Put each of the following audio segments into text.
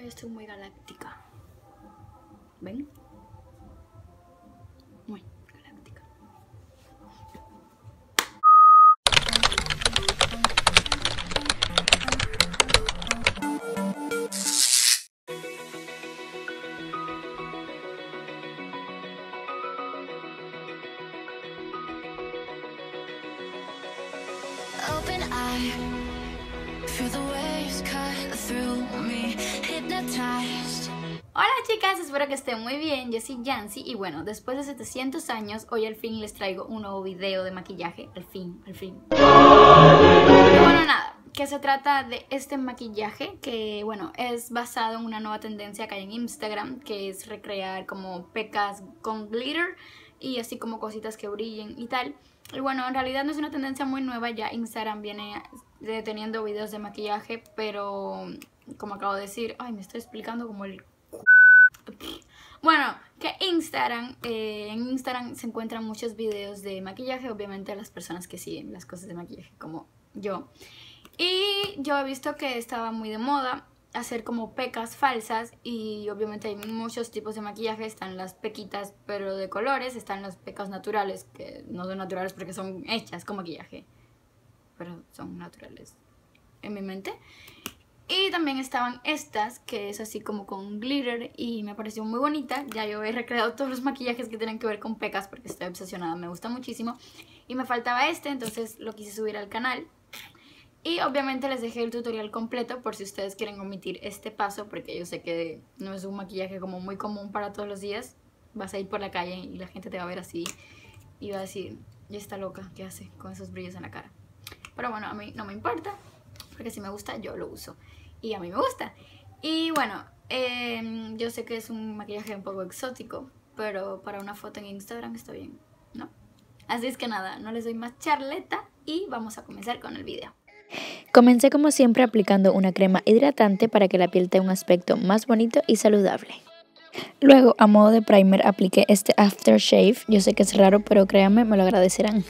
Hoy estoy muy galáctica. ¿Ven? Muy galáctica. Open eye, Hola chicas, espero que estén muy bien. Yo soy Yancy y bueno, después de 700 años, hoy al fin les traigo un nuevo video de maquillaje. Al fin, al fin. Bueno, nada, que se trata de este maquillaje que, bueno, es basado en una nueva tendencia que hay en Instagram, que es recrear como pecas con glitter y así como cositas que brillen y tal. Y bueno, en realidad no es una tendencia muy nueva, ya Instagram viene teniendo videos de maquillaje, pero como acabo de decir, ay, me estoy explicando como el bueno, que Instagram, eh, en Instagram se encuentran muchos videos de maquillaje, obviamente las personas que siguen las cosas de maquillaje como yo. Y yo he visto que estaba muy de moda hacer como pecas falsas y obviamente hay muchos tipos de maquillaje, están las pequitas pero de colores, están las pecas naturales que no son naturales porque son hechas con maquillaje, pero son naturales en mi mente. Y también estaban estas, que es así como con glitter y me pareció muy bonita. Ya yo he recreado todos los maquillajes que tienen que ver con pecas porque estoy obsesionada, me gusta muchísimo. Y me faltaba este, entonces lo quise subir al canal. Y obviamente les dejé el tutorial completo por si ustedes quieren omitir este paso porque yo sé que no es un maquillaje como muy común para todos los días. Vas a ir por la calle y la gente te va a ver así y va a decir, ya está loca, ¿qué hace con esos brillos en la cara? Pero bueno, a mí no me importa porque si me gusta yo lo uso y a mí me gusta. Y bueno, em, yo sé que es un maquillaje un poco exótico, pero para una foto en Instagram está bien, ¿no? Así es que nada, no les doy más charleta y vamos a comenzar con el video. Comencé como siempre aplicando una crema hidratante para que la piel tenga un aspecto más bonito y saludable. Luego, a modo de primer, apliqué este aftershave. Yo sé que es raro, pero créanme, me lo agradecerán.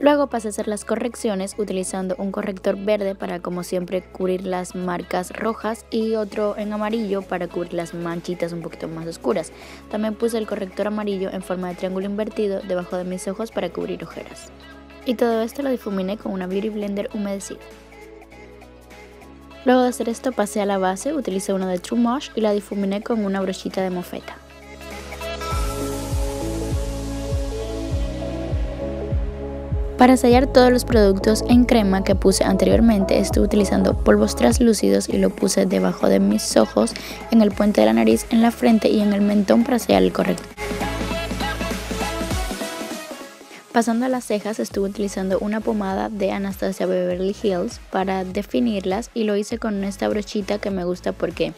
Luego pasé a hacer las correcciones utilizando un corrector verde para como siempre cubrir las marcas rojas y otro en amarillo para cubrir las manchitas un poquito más oscuras. También puse el corrector amarillo en forma de triángulo invertido debajo de mis ojos para cubrir ojeras. Y todo esto lo difuminé con una Beauty Blender humedecida. Luego de hacer esto pasé a la base, utilicé una de True Mosh y la difuminé con una brochita de mofeta. Para sellar todos los productos en crema que puse anteriormente, estuve utilizando polvos translúcidos y lo puse debajo de mis ojos, en el puente de la nariz, en la frente y en el mentón para sellar el corrector. Pasando a las cejas, estuve utilizando una pomada de Anastasia Beverly Hills para definirlas y lo hice con esta brochita que me gusta porque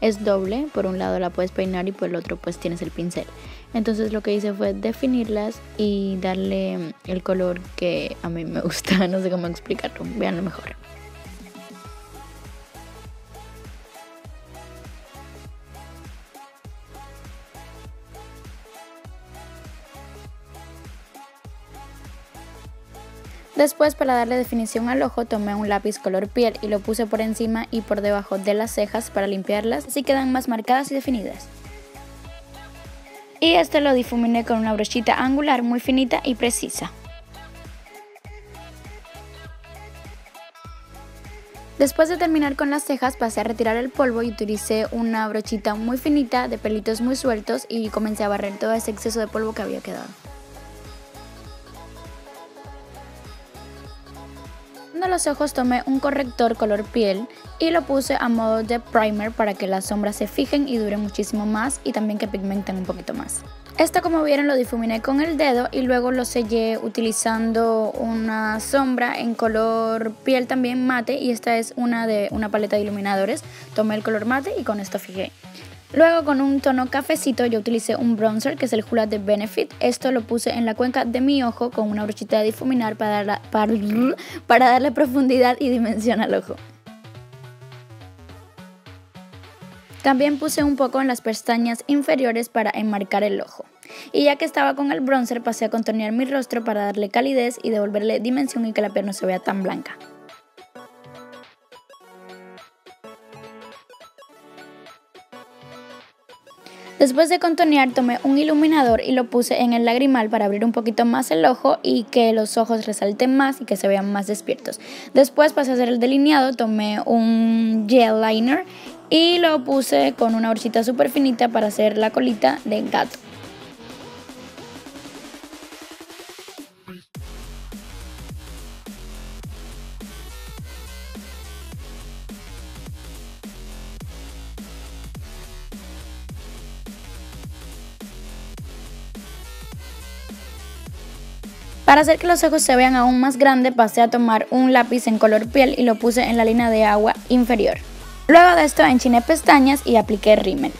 es doble, por un lado la puedes peinar y por el otro pues tienes el pincel. Entonces lo que hice fue definirlas y darle el color que a mí me gusta, no sé cómo explicarlo, veanlo mejor. Después para darle definición al ojo tomé un lápiz color piel y lo puse por encima y por debajo de las cejas para limpiarlas así quedan más marcadas y definidas. Y este lo difuminé con una brochita angular muy finita y precisa. Después de terminar con las cejas pasé a retirar el polvo y utilicé una brochita muy finita de pelitos muy sueltos y comencé a barrer todo ese exceso de polvo que había quedado. Los ojos tomé un corrector color piel y lo puse a modo de primer para que las sombras se fijen y duren muchísimo más y también que pigmenten un poquito más. Esto como vieron lo difuminé con el dedo y luego lo sellé utilizando una sombra en color piel también mate y esta es una de una paleta de iluminadores. Tomé el color mate y con esto fijé. Luego con un tono cafecito yo utilicé un bronzer que es el Hula de Benefit. Esto lo puse en la cuenca de mi ojo con una brochita de difuminar para, para, para darle profundidad y dimensión al ojo. También puse un poco en las pestañas inferiores para enmarcar el ojo. Y ya que estaba con el bronzer pasé a contornear mi rostro para darle calidez y devolverle dimensión y que la piel no se vea tan blanca. Después de contonear tomé un iluminador y lo puse en el lagrimal para abrir un poquito más el ojo y que los ojos resalten más y que se vean más despiertos. Después pasé a hacer el delineado, tomé un gel liner y lo puse con una brochita súper finita para hacer la colita de gato. Para hacer que los ojos se vean aún más grandes pasé a tomar un lápiz en color piel y lo puse en la línea de agua inferior. Luego de esto enchiné pestañas y apliqué rímel.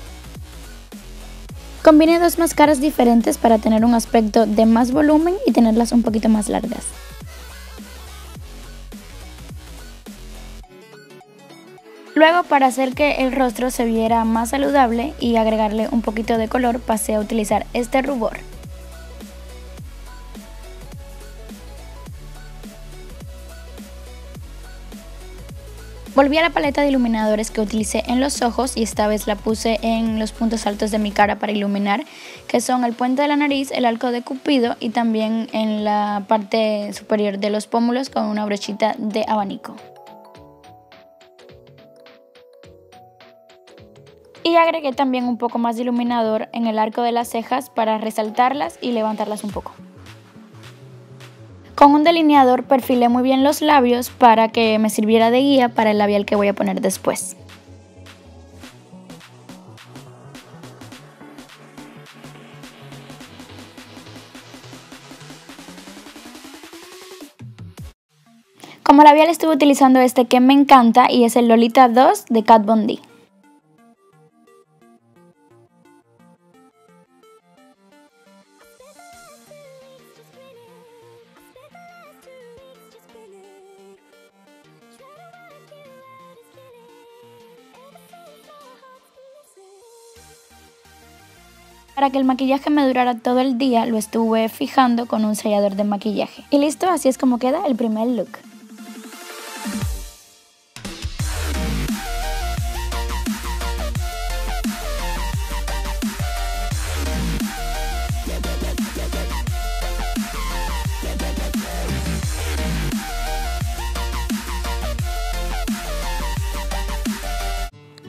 Combiné dos máscaras diferentes para tener un aspecto de más volumen y tenerlas un poquito más largas. Luego para hacer que el rostro se viera más saludable y agregarle un poquito de color pasé a utilizar este rubor. Volví a la paleta de iluminadores que utilicé en los ojos y esta vez la puse en los puntos altos de mi cara para iluminar, que son el puente de la nariz, el arco de cupido y también en la parte superior de los pómulos con una brochita de abanico. Y agregué también un poco más de iluminador en el arco de las cejas para resaltarlas y levantarlas un poco. Con un delineador perfilé muy bien los labios para que me sirviera de guía para el labial que voy a poner después. Como labial estuve utilizando este que me encanta y es el Lolita 2 de Kat Von D. Para que el maquillaje me durara todo el día, lo estuve fijando con un sellador de maquillaje. Y listo, así es como queda el primer look.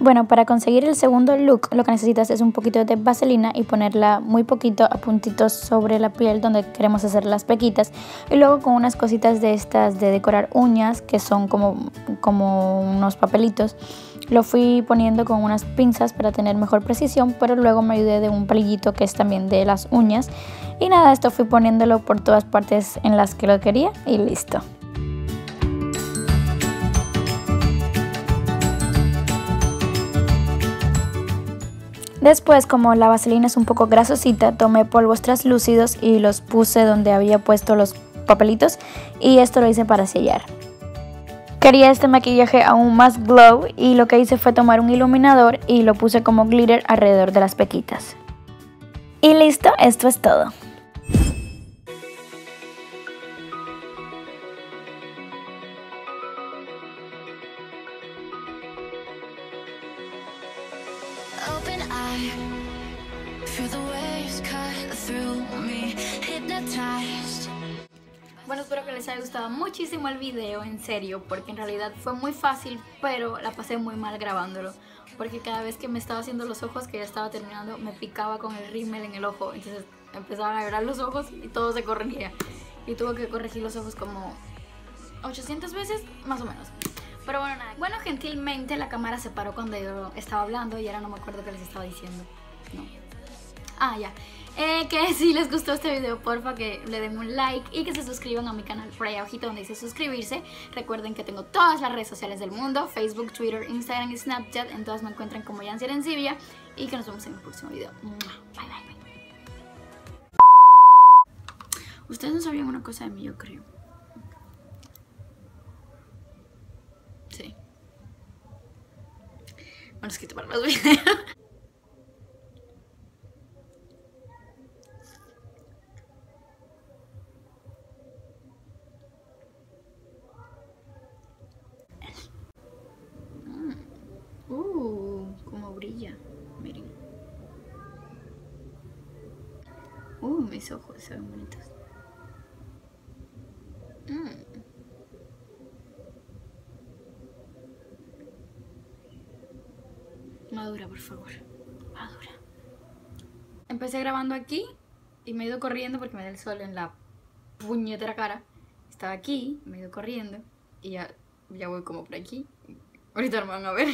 Bueno, para conseguir el segundo look lo que necesitas es un poquito de vaselina y ponerla muy poquito a puntitos sobre la piel donde queremos hacer las pequitas y luego con unas cositas de estas de decorar uñas que son como, como unos papelitos lo fui poniendo con unas pinzas para tener mejor precisión pero luego me ayudé de un palillito que es también de las uñas y nada, esto fui poniéndolo por todas partes en las que lo quería y listo. Después, como la vaselina es un poco grasosita, tomé polvos translúcidos y los puse donde había puesto los papelitos y esto lo hice para sellar. Quería este maquillaje aún más glow y lo que hice fue tomar un iluminador y lo puse como glitter alrededor de las pequitas. Y listo, esto es todo. Bueno, espero que les haya gustado muchísimo el video, en serio, porque en realidad fue muy fácil, pero la pasé muy mal grabándolo. Porque cada vez que me estaba haciendo los ojos, que ya estaba terminando, me picaba con el rímel en el ojo. Entonces empezaban a llorar los ojos y todo se corregía. Y tuve que corregir los ojos como 800 veces, más o menos. Pero bueno, nada. Bueno, gentilmente la cámara se paró cuando yo estaba hablando y ahora no me acuerdo qué les estaba diciendo. No. Ah, ya. Eh, que si les gustó este video, porfa que le den un like y que se suscriban a mi canal por ahí donde dice suscribirse. Recuerden que tengo todas las redes sociales del mundo, Facebook, Twitter, Instagram y Snapchat. En todas me encuentran como Yancy Arencibia y que nos vemos en el próximo video. Bye, bye, bye. Ustedes no sabían una cosa de mí, yo creo. Bueno, es que para los videos. Uh, como brilla. Miren. Uh, mis ojos se ven bonitos. Mm. Madura, por favor. Madura. Empecé grabando aquí y me he ido corriendo porque me da el sol en la puñetera cara. Estaba aquí, me he ido corriendo y ya, ya voy como por aquí. Ahorita me van a ver.